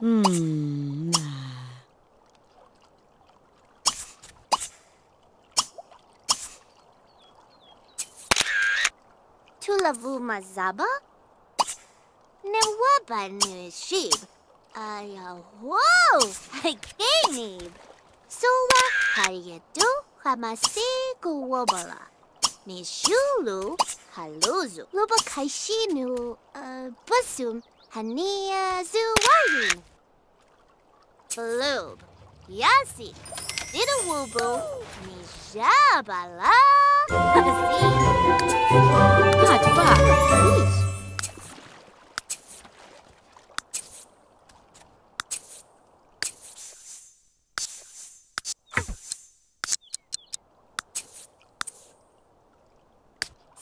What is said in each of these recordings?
Hmm. Tulavu mazaba? Newaba nu sheep. Aya, whoa! I can't Sula hayedu hamasi kuwabala. Ni shulu haluzu. Luba kaishinu uh, basum hania zuwayu. Floob, Yassi, Diddlewooble, Nishabala, Hot Fox,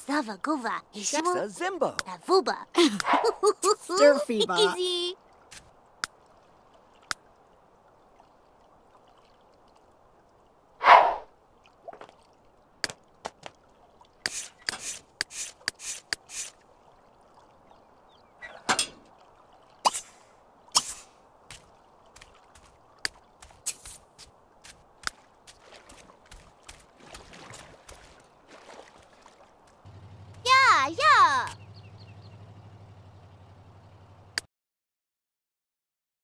Zava Guva, Zimbo, Avuba, Durfy